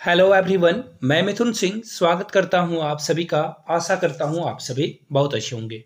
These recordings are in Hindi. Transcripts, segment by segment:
हेलो एवरीवन मैं मिथुन सिंह स्वागत करता हूँ आप सभी का। आशा करता हूँ आप सभी बहुत अच्छे होंगे।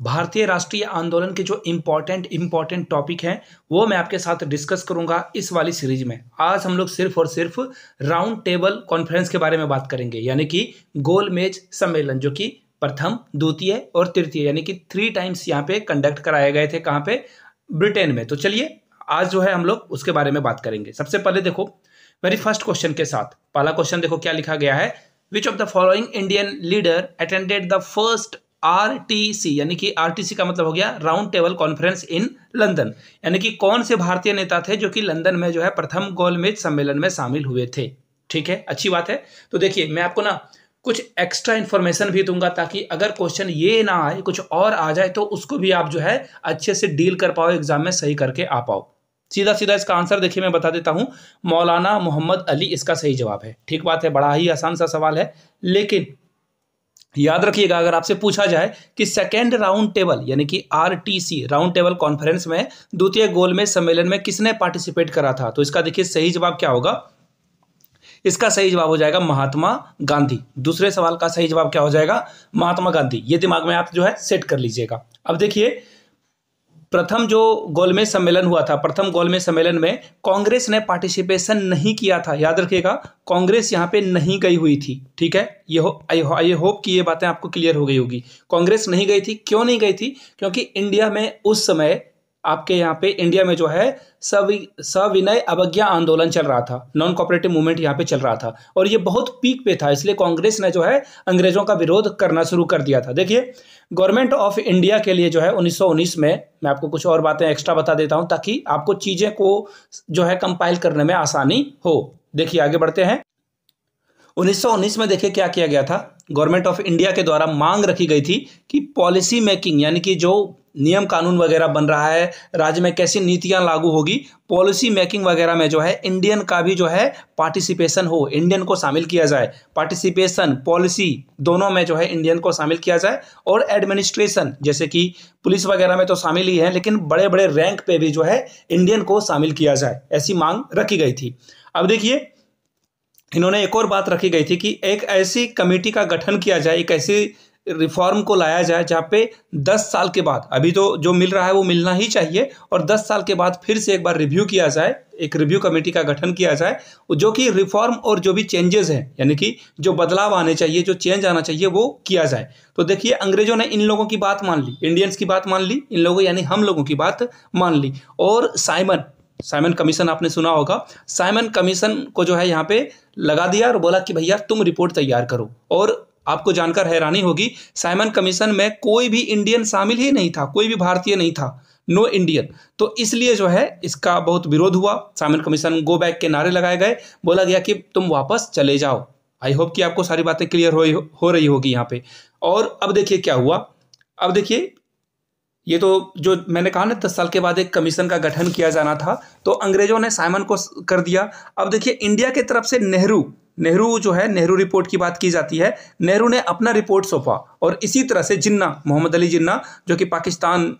भारतीय राष्ट्रीय आंदोलन के जो इम्पोर्टेंट इम्पोर्टेंट टॉपिक हैं, वो मैं आपके साथ डिस्कस करूँगा इस वाली सीरीज़ में। आज हम लोग सिर्फ़ और सिर्फ़ राउंड टेबल कॉन्फ्रेंस के बारे में बात करेंगे, यानी कि गोल मेज सम्मेलन, जो कि प्रथम, द्वितीय और तृतीय, यानी कि थ्री टाइम्स यहाँ पे कंडक्ट कराए गए थे कहाँ पे? ब्रिटेन में। तो चलिए, आज जो है हम लोग उसके बारे में बात करेंगे। सबसे पहले देखो वेरी फ़र्स्ट क्वेश्चन के साथ। पहला क्वेश्चन देखो क्या लिखा गया है? Which of the following Indian leader attended the first R T C यानी कि आर टी सी का मतलब हो गया round table conference in London यानी कि कौन से भारतीय नेता थे जो कि लंदन में जो है प्रथम गोलमेज सम्मेलन में शामिल हुए थे? ठीक है? अच्छी बात है। तो देखिए, मैं आपको ना कुछ एक्स्ट्रा इन्फॉर्मेशन भी दूँगा ताकि अगर क्वेश्चन ये ना आए, कुछ और आ जाए तो उसको भी आप जो है अच्छे से डील कर पाओ एग्ज़ाम में सही करके आ पाओ। सीधा सीधा इसका आंसर देखिए, मैं बता देता हूँ। मौलाना मोहम्मद अली इसका सही जवाब है। ठीक बात है, बड़ा ही आसान सा सवाल है। लेकिन याद रखिएगा, अगर आपसे पूछा जाए कि सेकेंड राउंड टेबल यानी कि आरटीसी राउंड टेबल कॉन्फ्रेंस में द्वितीय गोल में सम्मेलन में किसने पार्टिसिपेट करा था? तो इसका देखिए सही जवाब क्या होगा? इसका सही जवाब हो जाएगा महात्मा गांधी। दूसरे सवाल का सही जवाब क्या हो जाएगा? महात्मा गांधी। ये दिमाग में आप जो है सेट कर लीजिएगा। अब देखिए प्रथम जो गोलमेज सम्मेलन हुआ था, प्रथम गोलमेज सम्मेलन में कांग्रेस ने पार्टिसिपेशन नहीं किया था। याद रखिएगा, कांग्रेस यहाँ पे नहीं गई हुई थी, ठीक है? ये हो, आई होप कि ये बातें आपको क्लियर हो गई होगी। कांग्रेस नहीं गई थी, क्यों नहीं गई थी? क्योंकि इंडिया में उस समय आपके यहाँ पे इंडिया में जो है सवि, सविनय अवज्ञा आंदोलन चल रहा था। नॉन कॉपरेटिव मूवमेंट यहाँ पे चल रहा था। और ये बहुत पीक पे था, इसलिए कांग्रेस ने जो है अंग्रेज़ों का विरोध करना शुरू कर दिया था। देखिए गवर्नमेंट ऑफ़ इंडिया के लिए जो है 1919 में, मैं आपको कुछ और बातें एक्स्ट्रा बता देता हूँ, ताकि आपको चीज़ें को जो है कंपाइल करने में आसानी हो। देखिए, आगे बढ़ते हैं। 1919 में देखिए क्या किया गया था। गवर्नमेंट ऑफ़ इंडिया के द्वारा मांग रखी गई थी कि पॉलिसी मेकिंग यानी कि जो नियम कानून वगैरह बन रहा है, राज्य में कैसी नीतियाँ लागू होगी पॉलिसी मेकिंग वगैरह में जो है इंडियन का भी जो है पार्टिसिपेशन हो इंडियन को शामिल किया जाए। पार्टिसिपेशन पॉलिसी दोनों में जो है इंडियन को शामिल किया जाए और एडमिनिस्ट्रेशन जैसे कि पुलिस वगैरह में तो शामिल ही है, लेकिन बड़े बड़े रैंक पे भी जो है इंडियन को शामिल किया जाए, ऐसी मांग रखी गई थी। अब देखिए, इन्होंने एक और बात रखी गई थी कि एक ऐसी कमेटी का गठन किया जाए, एक ऐसी रिफॉर्म को लाया जाए, जहाँ पे 10 साल के बाद, अभी तो जो मिल रहा है वो मिलना ही चाहिए, और 10 साल के बाद फिर से एक बार रिव्यू किया जाए, एक रिव्यू कमेटी का गठन किया जाए, जो कि रिफॉर्म और जो भी चेंजेस हैं, यानी कि जो बदलाव आने चाहिए, जो चेंज आना चाहिए, वो किया जाए। तो देखिए, अंग्रेज़ों ने इन लोगों की बात मान ली इंडियंस की बात मान ली, इन लोगों, यानी हम लोगों की बात मान ली। और साइमन साइमन कमीशन आपने सुना होगा साइमन कमीशन को जो है यहाँ पे लगा दिया और बोला कि भैया, तुम रिपोर्ट तैयार करो। और आपको जानकर हैरानी होगी साइमन कमीशन में कोई भी इंडियन शामिल ही नहीं था कोई भी भारतीय नहीं था नो इंडियन। तो इसलिए जो है इसका बहुत विरोध हुआ। साइमन कमीशन गो बैक के नारे लगाए गए बोला गया कि तुम वापस चले जाओ। आई होप कि आपको सारी बातें क्लियर हो, हो रही होगी यहाँ पे। और अब देखिए क्या हुआ। अब देखिए ये तो जो मैंने कहा ना दस साल के बाद एक कमीशन का गठन किया जाना था तो अंग्रेज़ों ने साइमन को कर दिया। अब देखिए इंडिया की तरफ़ से नेहरू नेहरू जो है, नेहरू रिपोर्ट की बात की जाती है। नेहरू ने अपना रिपोर्ट सौंपा और इसी तरह से जिन्ना, मोहम्मद अली जिन्ना, जो कि पाकिस्तान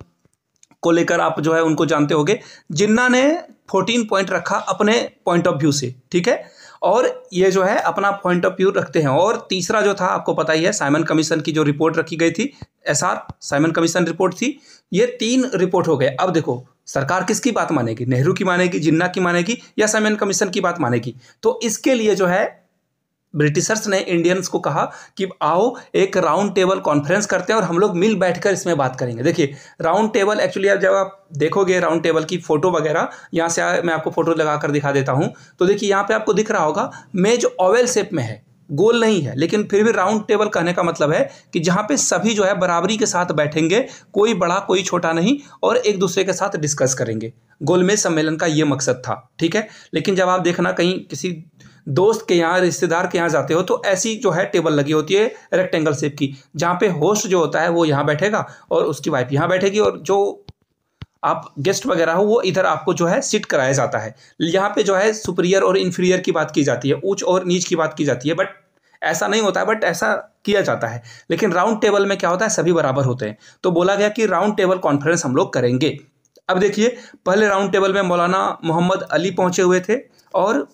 को लेकर आप जो है, उनको जानते होंगे, जिन्ना ने फोर्टीन पॉइंट रखा अपने पॉइंट ऑफ़ व्यू से, ठीक है? और ये जो है, अपना पॉइंट ऑफ़ व्यू रखते हैं। और तीसरा जो था, आपको पता ही है, साइमन कमीशन की जो रिपोर्ट रखी गई थी S R Simon commission report थी, ये तीन रिपोर्ट हो गए। अब देखो, सरकार किसकी बात मानेगी? नेहरू की मानेगी, जिन्ना की मानेगी या साइमन कमीशन की बात मानेगी? तो इसके लिए जो है ब्रिटिशर्स ने इंडियंस को कहा कि आओ एक राउंड टेबल कॉन्फ्रेंस करते हैं और हम लोग मिल बैठकर इसमें बात करेंगे। देखिए, राउंड टेबल एक्चुअली आप जब आप देखोगे राउंड टेबल की फ़ोटो वगैरह, यहाँ से मैं आपको फ़ोटो लगा कर दिखा देता हूँ। तो देखिए, यहाँ पे आपको दिख रहा होगा, मेज ओवल शेप में है। गोल नहीं है, लेकिन फिर भी राउंड टेबल कहने का मतलब है कि जहाँ पे सभी जो है बराबरी के साथ बैठेंगे, कोई बड़ा, कोई छोटा नहीं, और एक दूसरे के साथ डिस्कस करेंगे। गोलमेज सम्मेलन का ये मकसद था, ठीक है? लेकिन जब आप देखना कहीं किसी दोस्त के यहाँ, रिश्तेदार के यहाँ जाते हो तो ऐसी जो है टेबल लगी होती है रेक्टेंगल शेप की, जहाँ पे होस्ट जो होता है वो यहाँ बैठेगा और उसकी वाइफ यहाँ बैठेगी और जो आप गेस्ट वगैरह हो, वो इधर आपको जो है सिट कराया जाता है। यहाँ पे जो है सुपीरियर और इन्फीरियर की बात की जाती है, ऊंच और नीच की बात की जाती है बट ऐसा नहीं होता है बट ऐसा किया जाता है। लेकिन राउंड टेबल में क्या होता है, सभी बराबर होते हैं। तो बोला गया कि राउंड टेबल कॉन्फ्रेंस हम लोग करेंगे। अब देखिए, पहले राउंड टेबल में मौलाना मोहम्मद अली पहुँचे हुए थे और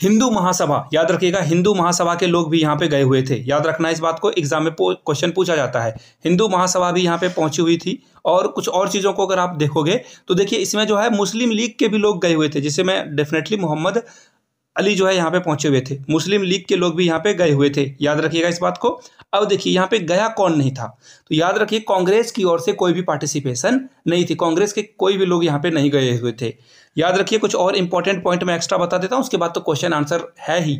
हिंदू महासभा, याद रखिएगा, हिंदू महासभा के लोग भी यहाँ पे गए हुए थे। याद रखना इस बात को एग्ज़ाम में क्वेश्चन पूछा जाता है। हिंदू महासभा भी यहाँ पे पहुँची हुई थी और कुछ और चीज़ों को अगर आप देखोगे तो देखिए इसमें जो है मुस्लिम लीग के भी लोग गए हुए थे, जिसे मैं डेफिनेटली मोहम्मद अली जो है यहाँ पे पहुँचे हुए थे। मुस्लिम लीग के लोग भी यहाँ पे गए हुए थे। याद रखिएगा इस बात को। अब देखिए, यहाँ पे गया कौन नहीं था? तो याद रखिए, कांग्रेस की ओर से कोई भी पार्टिसिपेशन नहीं थी। कांग्रेस के कोई भी लोग यहाँ पे नहीं गए हुए थे। याद रखिए, कुछ और इंपॉर्टेंट पॉइंट मैं एक्स्ट्रा बता देता हूँ, उसके बाद तो क्वेश्चन आंसर है ही।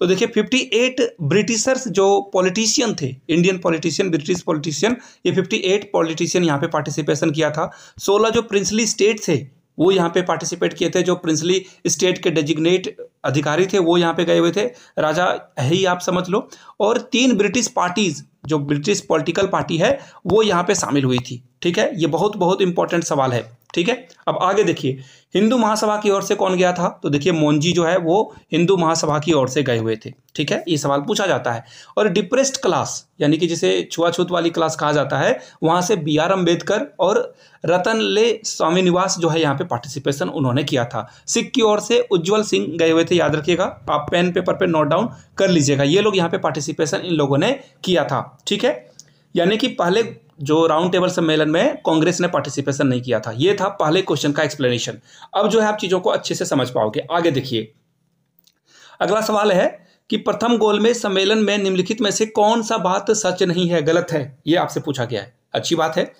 तो देखिए 58 ब्रिटिशर्स जो पॉलिटिशियन थे इंडियन पॉलिटिशियन ब्रिटिश पॉलिटिशियन ये 58 पॉलिटिशियन यहाँ पे पार्टिसिपेशन किया था। 16 जो प्रिंसली स्टेट थे वो यहाँ पे पार्टिसिपेट किए थे, जो प्रिंसली स्टेट के डेजिग्नेट अधिकारी थे, वो यहाँ पे गए हुए थे। राजा, है आप समझ लो। और तीन ब्रिटिश पार्टीज़ जो ब्रिटिश पॉलिटिकल पार्टी है, वो यहाँ पे शामिल हुई थी। ठीक है? ये बहुत बहुत इंपॉर्टेंट सवाल है। ठीक है? अब आगे देखिए, हिंदू महासभा की ओर से कौन गया था? तो देखिए, मोंजी जो है, वो हिंदू महासभा की ओर से गए हुए थे, ठीक है? ये सवाल पूछा जाता है। और डिप्रेस्ड क्लास, यानी कि जिसे छुआछूत वाली क्लास कहा जाता है, वहाँ से बी आर अंबेडकर और रतन ले स्वामी निवास जो है, यहाँ पे पार्टिसिपेशन उन्होंने किया था। सिख की ओर से उज्जवल सिंह गए हुए थे, याद रखिएगा। आप पेन पेपर पे नोट डाउन कर लीजिएगा। ये लोग यहाँ पे पार्टिसिपेशन इन लोगों ने किया था, ठीक है? यानी कि पहले जो राउंड टेबल सम्मेलन में कांग्रेस ने पार्टिसिपेशन नहीं किया था, ये था पहले क्वेश्चन का एक्सप्लेनेशन। अब जो है आप चीज़ों को अच्छे से समझ पाओगे। आगे देखिए। अगला सवाल है कि प्रथम गोल में सम्मेलन में निम्नलिखित में से कौन सा बात सच नहीं है, गलत है? ये आपसे पूछा गया है। अच्छी बात है।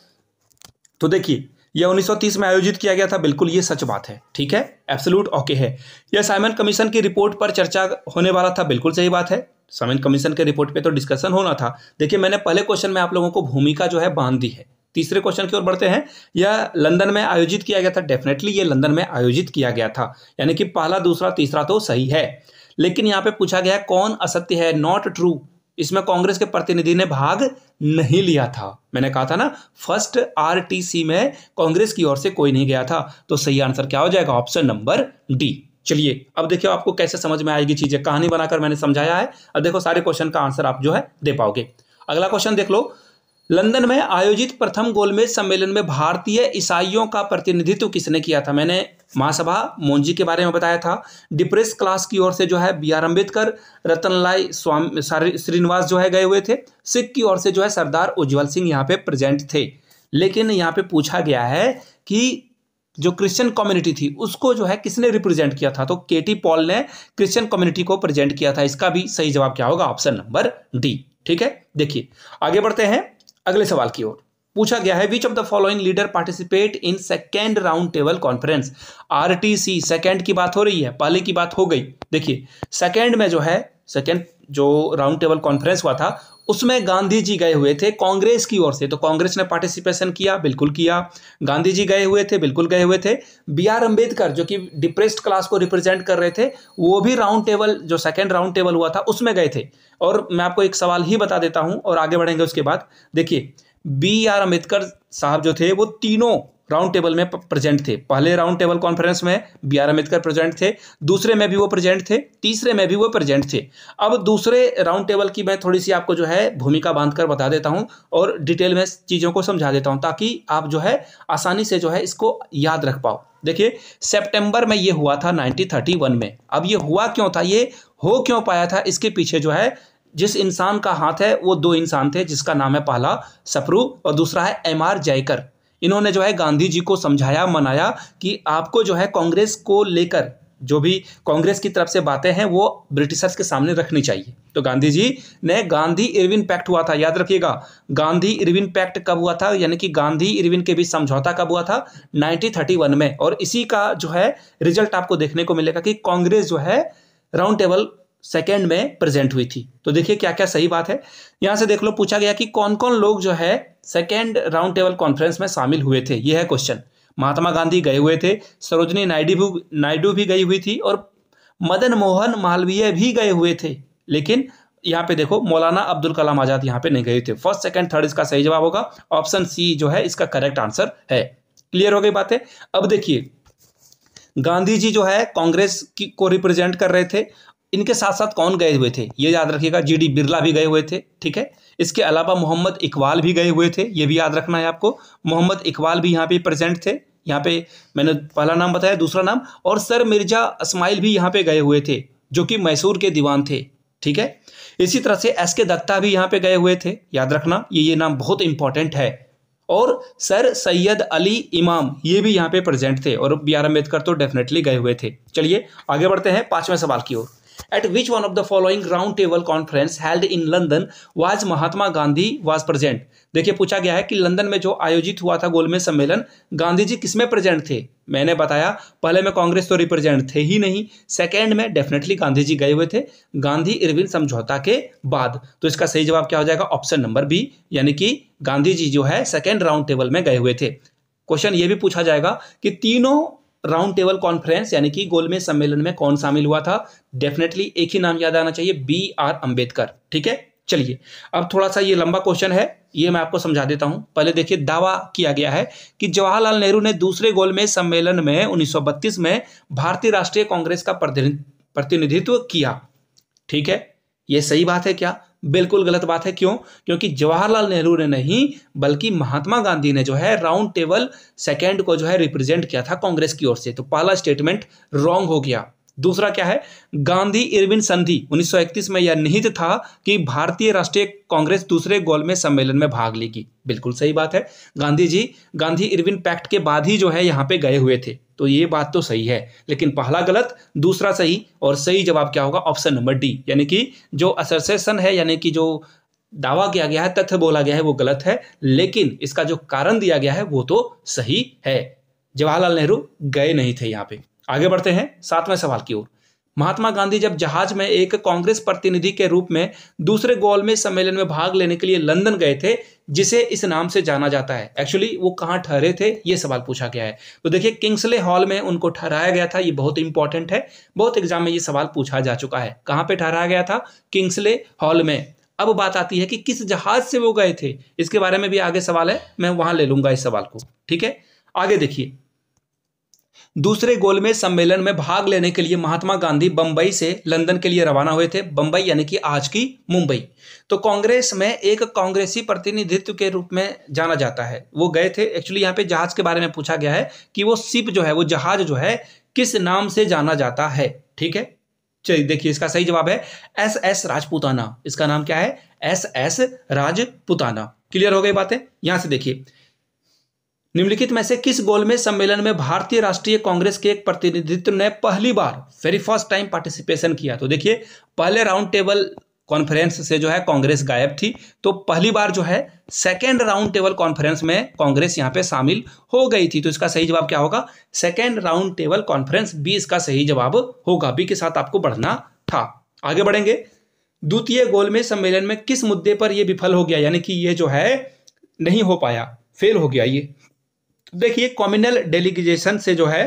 तो देखिए, यह 1930 में आयोजित किया गया था, बिल्कुल ये सच बात है। ठीक है? एब्सोल्यूट ओके है। यह साइमन कमीशन की रिपोर्ट पर चर्चा होने वाला था, बिल्कुल सही बात है। साइमन कमीशन के रिपोर्ट पे तो डिस्कशन होना था। देखिए, मैंने पहले क्वेश्चन में आप लोगों को भूमिका जो है बाँध दी है। तीसरे क्वेश्चन की ओर बढ़ते हैं। यह लंदन में आयोजित किया गया था। डेफिनेटली ये लंदन में आयोजित किया गया था। यानी कि पहला, दूसरा, तीसरा तो सही है। लेकिन यहाँ पे पूछा गया, कौन असत्य है? नॉट ट्रू इसमें कांग्रेस के प्रतिनिधि ने भाग नहीं लिया था। मैंने कहा था ना फ़र्स्ट आरटीसी में कांग्रेस की ओर से कोई नहीं गया था। तो सही आंसर क्या हो जाएगा? ऑप्शन नंबर डी चलिए, अब देखियो आपको कैसे समझ में आएगी चीज़ें। कहानी बनाकर मैंने समझाया है। अब देखो, सारे क्वेश्चन का आंसर आप जो है दे पाओगे। अगला क्वेश्चन देख लो। लंदन में आयोजित प्रथम गोलमेज सम्मेलन में भारतीय ईसाइयों का प्रतिनिधित्व किसने किया था? मैंने महासभा, मोंजी के बारे में बताया था। डिप्रेस क्लास की ओर से जो है, बी आर अंबेडकर रतनलाई स्वामी श्रीनिवास जो है गए हुए थे। सिख की ओर से जो है, सरदार उज्जवल सिंह यहाँ पे प्रेजेंट थे। लेकिन यहाँ पे पूछा गया है कि जो क्रिश्चियन कम्युनिटी थी, उसको जो है किसने रिप्रेजेंट किया था? तो केटी पॉल ने क्रिश्चियन कम्युनिटी को प्रेजेंट किया था। इसका भी सही जवाब क्या होगा? ऑप्शन नंबर डी ठीक है? देखिए, आगे बढ़ते हैं, अगले सवाल की ओर। पूछा गया है which of the following leader participate in second round table conference RTC second की बात हो रही है, पहले की बात हो गई। देखिए सेकेंड में जो है सेकेंड जो राउंड टेबल कॉन्फ्रेंस हुआ था उसमें गांधी जी गए हुए थे कांग्रेस की ओर से। तो कांग्रेस ने पार्टिसिपेशन किया, बिल्कुल किया। गांधी जी गए हुए थे, बिल्कुल गए हुए थे। बी आर अंबेडकर जो कि डिप्रेस्ड क्लास को रिप्रेजेंट कर रहे थे, वो भी राउंड टेबल जो सेकेंड राउंड टेबल हुआ था, उसमें गए थे। और मैं आपको एक सवाल ही बता देता हूँ, और आगे बढ़ेंगे उसके बाद। देखिए, बी आर अंबेडकर साहब जो थे, वो तीनों राउंड टेबल में प्रेजेंट थे। पहले राउंड टेबल कॉन्फ्रेंस में बी आर अंबेडकर प्रेजेंट थे, दूसरे में भी वो प्रेजेंट थे, तीसरे में भी वो प्रेजेंट थे। अब दूसरे राउंड टेबल की मैं थोड़ी सी आपको जो है भूमिका बांधकर बता देता हूँ और डिटेल में चीज़ों को समझा देता हूँ ताकि आप जो है आसानी से जो है इसको याद रख पाओ। देखिए, सितंबर में ये हुआ था 1931 में। अब ये हुआ क्यों था? ये हो क्यों पाया था? इसके पीछे जो है जिस इंसान का हाथ है, वो दो इंसान थे जिसका नाम है पहला सप्रू और दूसरा है एम आर जयकर। इन्होंने जो है गांधी जी को समझाया, मनाया कि आपको जो है कांग्रेस को लेकर जो भी कांग्रेस की तरफ़ से बातें हैं, वो ब्रिटिशर्स के सामने रखनी चाहिए। तो गांधी जी ने गांधी इरविन पैक्ट हुआ था, याद रखिएगा। गांधी इरविन पैक्ट कब हुआ था? यानी कि गांधी इरविन के बीच समझौता कब हुआ था? 1931 में। और इसी का जो है रिज़ल्ट आपको देखने को मिलेगा कि कांग्रेस जो है राउंड टेबल सेकेंड में प्रेजेंट हुई थी। तो देखिए क्या क्या सही बात है। यहाँ से देख लो, पूछा गया कि कौन कौन लोग जो है सेकेंड राउंड टेबल कॉन्फ्रेंस में शामिल हुए थे। ये है क्वेश्चन महात्मा गांधी गए हुए थे, सरोजनी नायडू नायडू भी गई हुई थी और मदन मोहन मालवीय भी गए हुए थे। लेकिन यहाँ पे देखो, मौलाना अब्दुल कलाम आज़ाद यहाँ पे नहीं गए थे। फ़र्स्ट सेकंड थर्ड इसका सही जवाब होगा। ऑप्शन सी जो है इसका करेक्ट आंसर है। क्लियर हो गई बातें? अब देखिए, गांधी जी जो है कांग्रेस की को रिप्रेजेंट कर रहे थे इनके साथ साथ कौन गए हुए थे? ये याद रखिएगा जी डी बिरला भी गए हुए थे, ठीक है? इसके अलावा मोहम्मद इकबाल भी गए हुए थे, ये भी याद रखना है आपको। मोहम्मद इकबाल भी यहाँ पे प्रेजेंट थे, यहाँ पे मैंने पहला नाम बताया, दूसरा नाम, और सर मिर्ज़ा इसमाइल भी यहाँ पे गए हुए थे, जो कि मैसूर के दीवान थे, ठीक है? इसी तरह से एस के दत्ता भी यहाँ पे गए हुए थे, याद रखना, ये ये नाम बहुत इंपॉर्टेंट है। और सर सैयद अली इमाम, ये भी यहाँ पे प्रेजेंट थे, और बी आर अंबेडकर तो डेफिनेटली गए हुए थे। चलिए, आगे बढ़ते हैं, पाँचवें सवाल की ओर। At which one of the following round table conference held in London was Mahatma Gandhi was present? देखिए, पूछा गया है कि लंदन में जो आयोजित हुआ था गोलमेज सम्मेलन, गांधी जी किसमें प्रेजेंट थे? मैंने बताया, पहले में कांग्रेस तो रिप्रेजेंट थे ही नहीं सेकेंड में डेफिनेटली गांधी जी गए हुए थे। गांधी इरविन समझौता के बाद। तो इसका सही जवाब क्या हो जाएगा? ऑप्शन नंबर बी यानी कि गांधी जी जो है सेकेंड राउंड टेबल में गए हुए थे। क्वेश्चन ये भी पूछा जाएगा कि तीनों राउंड टेबल कॉन्फ्रेंस यानी कि गोलमेज सम्मेलन में कौन शामिल हुआ था? डेफिनेटली एक ही नाम याद आना चाहिए बी आर अंबेडकर ठीक है? चलिए, अब थोड़ा सा ये लंबा क्वेश्चन है, ये मैं आपको समझा देता हूँ। पहले देखिए, दावा किया गया है कि जवाहरलाल नेहरू ने दूसरे गोलमेज सम्मेलन में 1932 में भारतीय राष्ट्रीय कांग्रेस का प्रतिनिधित्व किया, ठीक है? ये सही बात है क्या? बिल्कुल गलत बात है। क्यों? क्योंकि जवाहरलाल नेहरू ने नहीं, बल्कि महात्मा गांधी ने जो है राउंड टेबल सेकेंड को जो है रिप्रेजेंट किया था कांग्रेस की ओर से। तो पहला स्टेटमेंट रॉन्ग हो गया। दूसरा क्या है? गांधी इरविन संधि 1931 में यह निहित था कि भारतीय राष्ट्रीय कांग्रेस दूसरे गोल में सम्मेलन में भाग लेगी। बिल्कुल सही बात है। गांधी जी, गांधी इरविन पैक्ट के बाद ही जो है यहाँ पे गए हुए थे। तो ये बात तो सही है। लेकिन पहला गलत, दूसरा सही, और सही जवाब क्या होगा? Option number D. यानी कि जो असरसेशन है, यानी कि जो दावा किया गया है, तथ्य बोला गया है, वो गलत है। लेकिन इसका जो कारण दिया गया है, वो तो सही है। जवाहरलाल नेहरू गए नहीं थे यहाँ पे। आगे बढ़ते हैं सातवें सवाल की ओर। महात्मा गांधी जब जहाज़ में एक कांग्रेस प्रतिनिधि के रूप में दूसरे गोलमेज सम्मेलन में भाग लेने के लिए लंदन गए थे, जिसे इस नाम से जाना जाता है। एक्चुअली वो कहाँ ठहरे थे, ये सवाल पूछा गया है। तो देखिए किंग्सले हॉल में उनको ठहराया गया था, ये बहुत इंपॉर्टेंट है। बहुत एग्ज़ाम में ये सवाल पूछा जा चुका है। कहाँ पे ठहराया गया था? किंग्सले हॉल में। अब बात आती है कि किस जहाज़ से वो गए थे? इसके बारे में भी आगे सवाल है। मैं वहाँ ले लूँगा इस सवाल को। ठीक है? आगे देखिए। दूसरे गोलमेज सम्मेलन में भाग लेने के लिए महात्मा गांधी बंबई से लंदन के लिए रवाना हुए थे। बंबई यानी कि आज की मुंबई। तो कांग्रेस में एक कांग्रेसी प्रतिनिधित्व के रूप में जाना जाता है। वो गए थे। एक्चुअली यहाँ पे जहाज़ के बारे में पूछा गया है कि वो सिप जो है, वो जहाज़ जो है, किस नाम से जाना जाता है? ठीक है? चलिए देखिए, इसका सही जवाब है एस एस राजपुताना। इसका नाम क्या है? S S Rajputana. क्लियर हो गई बातें? यहाँ से देखिए। निम्नलिखित में से किस गोलमेज सम्मेलन में भारतीय राष्ट्रीय कांग्रेस के एक प्रतिनिधित्व ने पहली बार वेरी फ़र्स्ट टाइम पार्टिसिपेशन किया? तो देखिए, पहले राउंड टेबल कॉन्फ्रेंस से जो है कांग्रेस गायब थी तो पहली बार जो है सेकेंड राउंड टेबल कॉन्फ्रेंस में कांग्रेस यहाँ पे शामिल हो गई थी। तो इसका सही जवाब क्या होगा? Second round table conference B इसका सही जवाब होगा। बी के साथ आपको बढ़ना था। आगे बढ़ेंगे। द्वितीय गोलमेज सम्मेलन में किस मुद्दे पर यह विफल हो गया? यानी कि ये जो है, नहीं हो पाया फेल हो गया ये। देखिए कॉम्युनल डेलीगेशन से जो है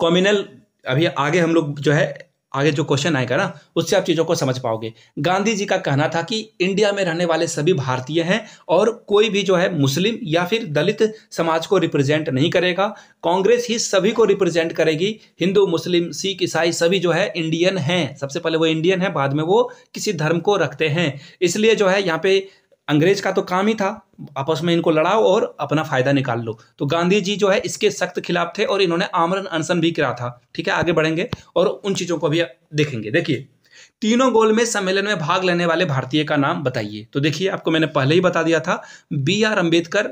कॉम्युनल अभी आगे हम लोग जो है, आगे जो क्वेश्चन आएगा ना, उससे आप चीज़ों को समझ पाओगे। गांधी जी का कहना था कि इंडिया में रहने वाले सभी भारतीय हैं और कोई भी जो है मुस्लिम या फिर दलित समाज को रिप्रेजेंट नहीं करेगा। कांग्रेस ही सभी को रिप्रेजेंट करेगी। हिंदू, मुस्लिम, सिख, ईसाई सभी जो है इंडियन हैं। सबसे पहले वो इंडियन है, बाद में वो किसी धर्म को रखते हैं। इसलिए जो है यहाँ पे अंग्रेज़ का तो काम ही था, आपस में इनको लड़ाओ और अपना फ़ायदा निकाल लो। तो गांधी जी जो है, इसके सख्त खिलाफ थे और इन्होंने आमरण अनशन भी करा था। ठीक है, आगे बढ़ेंगे और उन चीज़ों को भी देखेंगे। देखिए, तीनों गोल में सम्मेलन में भाग लेने वाले भारतीय का नाम बताइए। तो देखिए, आपको मैंने पहले ही बता दिया था, बी आर अंबेडकर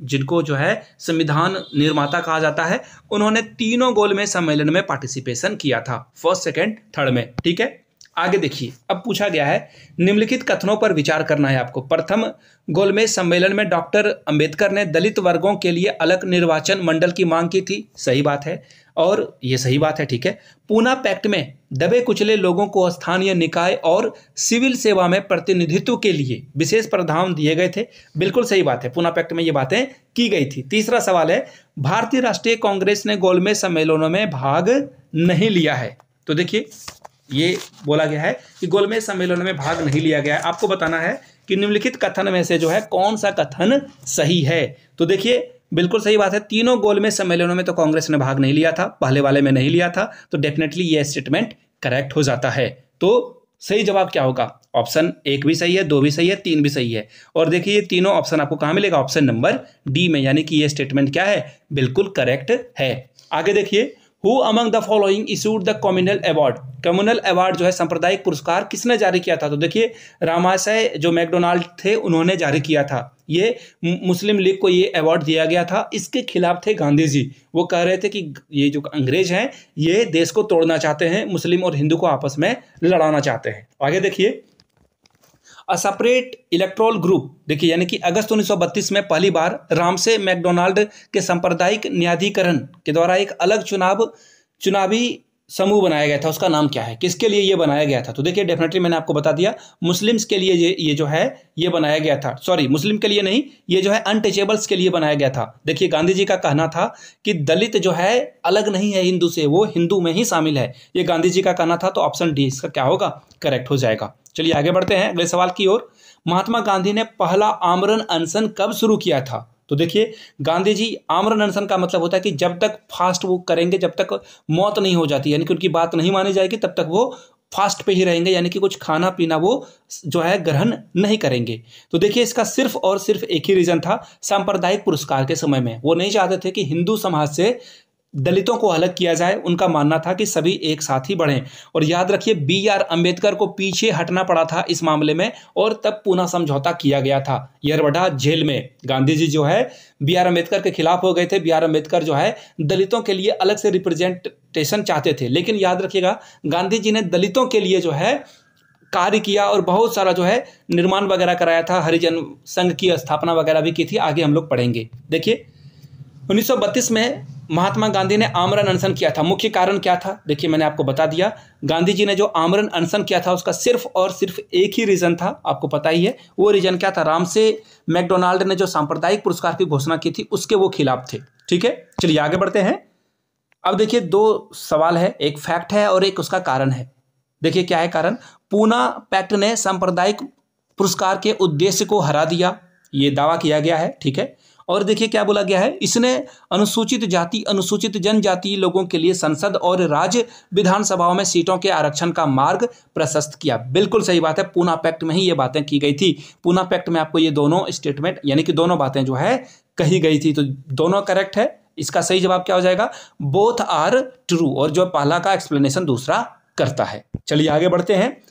जिनको जो है, संविधान निर्माता कहा जाता है, उन्होंने तीनों गोल में सम्मेलन में पार्टिसिपेशन किया था फ़र्स्ट सेकेंड थर्ड में। ठीक है? आगे देखिए, अब पूछा गया है, निम्नलिखित कथनों पर विचार करना है आपको। प्रथम गोलमेज सम्मेलन में डॉक्टर अंबेडकर ने दलित वर्गों के लिए अलग निर्वाचन मंडल की मांग की थी। सही बात है। और ये सही बात है, ठीक है। पूना पैक्ट में दबे कुचले लोगों को स्थानीय निकाय और सिविल सेवा में प्रतिनिधित्व के लिए विशेष प्रावधान दिए गए थे। बिल्कुल सही बात है, पूना पैक्ट में ये बातें की गई थी। तीसरा सवाल है, भारतीय राष्ट्रीय कांग्रेस ने गोलमेज सम्मेलनों में भाग नहीं लिया है। तो देखिए ये बोला गया है कि गोलमेज सम्मेलन में भाग नहीं लिया गया है। आपको बताना है कि निम्नलिखित कथन में से जो है कौन सा कथन सही है? तो देखिए, बिल्कुल सही बात है, तीनों गोलमेज सम्मेलनों में तो कांग्रेस ने भाग नहीं लिया था, पहले वाले में नहीं लिया था तो डेफिनेटली ये स्टेटमेंट करेक्ट हो जाता है। तो सही जवाब क्या होगा? ऑप्शन एक भी सही है, दो भी सही है, तीन भी सही है। और देखिए, ये तीनों ऑप्शन आपको कहाँ मिलेगा? ऑप्शन नंबर डी में, यानी कि ये स्टेटमेंट क्या है? बिल्कुल करेक्ट है। आगे देखिए who among the following issued the communal award communal award जो है सांप्रदायिक पुरस्कार किसने जारी किया था? तो देखिए, रामाशय, जो मैकडोनाल्ड थे, उन्होंने जारी किया था। ये मुस्लिम लीग को ये अवार्ड दिया गया था। इसके खिलाफ थे गांधी जी वो कह रहे थे कि ये जो अंग्रेज़ हैं, ये देश को तोड़ना चाहते हैं, मुस्लिम और हिंदू को आपस में लड़ाना चाहते हैं। आगे देखिए। अ सेपरेट इलेक्ट्रोल ग्रुप देखिए, यानी कि अगस्त 1932 में पहली बार रामसे मैकडोनाल्ड के सांप्रदायिक न्यायाधिकरण के द्वारा एक अलग चुनाव, चुनावी समूह बनाया गया था, उसका नाम क्या है? किसके लिए ये बनाया गया था? तो देखिए डेफिनेटली मैंने आपको बता दिया, मुस्लिम्स के लिए ये ये जो है, ये बनाया गया था। सॉरी मुस्लिम के लिए नहीं, ये जो है अनटचेबल्स के लिए बनाया गया था। देखिए गांधी जी का कहना था कि दलित जो है, अलग नहीं है हिंदू से, वो हिंदू में ही शामिल है। ये गांधी जी का कहना था तो ऑप्शन डी इसका क्या होगा? करेक्ट हो जाएगा। चलिए, आगे बढ़ते हैं, अगले सवाल की ओर। महात्मा गांधी ने पहला आमरण अनशन कब शुरू किया था? तो देखिए गांधी जी आमरण अनशन का मतलब होता है कि जब तक फास्ट वो करेंगे, जब तक मौत नहीं हो जाती, यानी कि उनकी बात नहीं मानी जाएगी, तब तक वो फास्ट पे ही रहेंगे, यानी कि कुछ खाना पीना वो जो है ग्रहण नहीं करेंगे। तो देखिए, इसका सिर्फ़ और सिर्फ़ एक ही रीज़न था, सांप्रदायिक पुरस्कार के समय में। वो नहीं चाहते थे कि हिंदू समाज से दलितों को अलग किया जाए, उनका मानना था कि सभी एक साथ ही बढ़ें। और याद रखिए, बी आर अंबेडकर को पीछे हटना पड़ा था इस मामले में और तब पुनः समझौता किया गया था। यरवडा जेल में। गांधी जी जो है, बी आर अंबेडकर के खिलाफ हो गए थे। बी आर अंबेडकर जो है, दलितों के लिए अलग से रिप्रेजेंटेशन चाहते थे। लेकिन याद रखिएगा गांधी जी ने दलितों के लिए जो है, कार्य किया और बहुत सारा जो है, निर्माण वगैरह कराया था। हरिजन संघ की स्थापना वगैरह भी की थी। आगे हम लोग पढ़ेंगे। देखिए 1932 में महात्मा गांधी ने आमरण अनशन किया था। मुख्य कारण क्या था? देखिए, मैंने आपको बता दिया। गांधी जी ने जो आमरण अनशन किया था, उसका सिर्फ़ और सिर्फ़ एक ही रीज़न था, आपको पता ही है। वो रीज़न क्या था? राम से मैकडोनाल्ड ने जो सांप्रदायिक पुरस्कार की घोषणा की थी, उसके वो खिलाफ थे। ठीक है? चलिए आगे बढ़ते हैं। अब देखिए, दो सवाल है। एक फैक्ट है और एक उसका कारण है। देखिए, क्या है कारण? पूना पैक्ट ने सांप्रदायिक पुरस्कार के उद्देश्य को हरा दिया। ये दावा किया गया है। ठीक है? और देखिए क्या बोला गया है? इसने अनुसूचित जाति, अनुसूचित जनजाति लोगों के लिए संसद और राज्य विधानसभाओं में सीटों के आरक्षण का मार्ग प्रशस्त किया। बिल्कुल सही बात है, पूना पैक्ट में ही ये बातें की गई थी। पूना पैक्ट में आपको ये दोनों स्टेटमेंट, यानी कि दोनों बातें जो है, कही गई थी। तो दोनों करेक्ट है, इसका सही जवाब क्या हो जाएगा? बोथ आर ट्रू और जो पहला का एक्सप्लेनेशन दूसरा करता है। चलिए आगे बढ़ते हैं।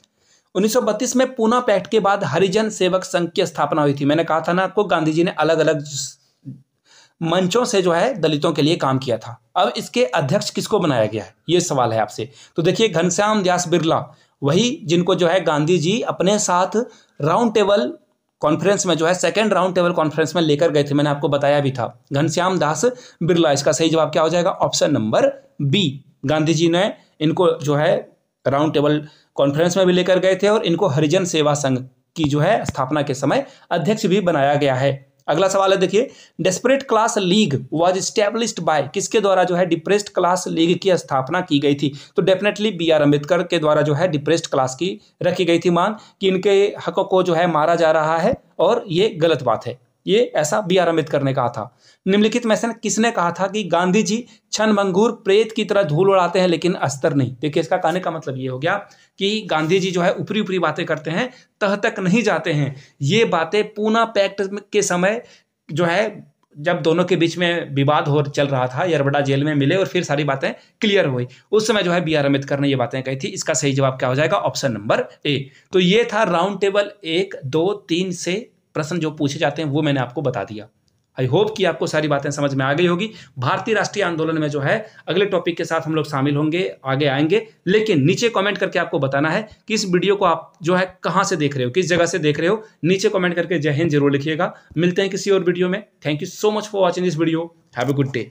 1932 में पूना पैक्ट के बाद हरिजन सेवक संघ की स्थापना हुई थी। मैंने कहा था ना आपको, गांधी जी ने अलग अलग मंचों से जो है दलितों के लिए काम किया था। अब इसके अध्यक्ष किसको बनाया गया है? ये सवाल है आपसे। तो देखिए, घनश्याम व्यास बिरला, वही जिनको जो है गांधी जी अपने साथ राउंड टेबल कॉन्फ्रेंस में जो है सेकेंड राउंड टेबल कॉन्फ्रेंस में लेकर गए थे। मैंने आपको बताया भी था। घनश्याम दास बिरला, इसका सही जवाब क्या हो जाएगा? Option number B Gandhi ji ने इनको जो है राउंड टेबल कॉन्फ्रेंस में भी लेकर गए थे और इनको हरिजन सेवा संघ की जो है स्थापना के समय अध्यक्ष भी बनाया गया है। अगला सवाल है, देखिए desperate class league was established by किसके द्वारा जो है डिप्रेस्ड क्लास लीग की स्थापना की गई थी? तो डेफिनेटली बी आर अंबेडकर के द्वारा जो है डिप्रेस्ड क्लास की रखी गई थी मांग कि इनके हकों को जो है, मारा जा रहा है और ये गलत बात है। ये ऐसा बी आर अंबेडकर ने कहा था। निम्नलिखित में से किसने कहा था कि गांधी जी छन मंगूर प्रेत की तरह धूल उड़ाते हैं लेकिन अस्तर नहीं। देखिए, इसका कहने का मतलब ये हो गया कि गांधी जी जो है ऊपरी ऊपरी बातें करते हैं, तह तक नहीं जाते हैं। ये बातें पूना पैक्ट के समय जो है, जब दोनों के बीच में विवाद हो चल रहा था, यरबड़ा जेल में मिले और फिर सारी बातें क्लियर हुई। उस समय जो है बी आर अंबेडकर ने ये बातें कही थी। इसका सही जवाब क्या हो जाएगा? Option number A. तो ये था राउंड टेबल एक, दो, तीन से प्रश्न जो पूछे जाते हैं वो मैंने आपको बता दिया। आई होप कि आपको सारी बातें समझ में आ गई होगी। भारतीय राष्ट्रीय आंदोलन में जो है, अगले टॉपिक के साथ हम लोग शामिल होंगे, आगे आएँगे, लेकिन नीचे कमेंट करके आपको बताना है कि इस वीडियो को आप जो है कहाँ से देख रहे हो, किस जगह से देख रहे हो। नीचे कमेंट करके जय हिंद ज़रूर लिखिएगा। मिलते हैं किसी और वीडियो में। Thank you so much for watching this video have a good day